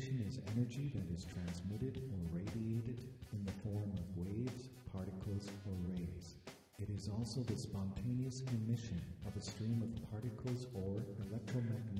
Radiation is energy that is transmitted or radiated in the form of waves, particles, or rays. It is also the spontaneous emission of a stream of particles or electromagnetic